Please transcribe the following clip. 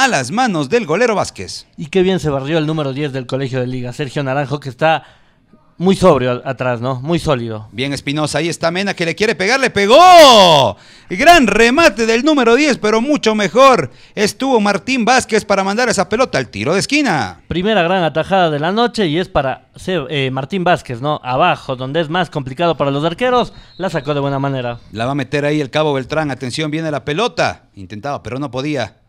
a las manos del golero Vázquez. Y qué bien se barrió el número 10 del Colegio de Liga, Sergio Naranjo, que está muy sobrio atrás, ¿no? Muy sólido. Bien Espinosa, ahí está Mena que le quiere pegar, le pegó. Gran remate del número 10, pero mucho mejor estuvo Martín Vázquez para mandar esa pelota al tiro de esquina. Primera gran atajada de la noche y es para eh, Martín Vázquez, ¿no? Abajo, donde es más complicado para los arqueros, la sacó de buena manera. La va a meter ahí el cabo Beltrán, atención, viene la pelota. Intentaba, pero no podía.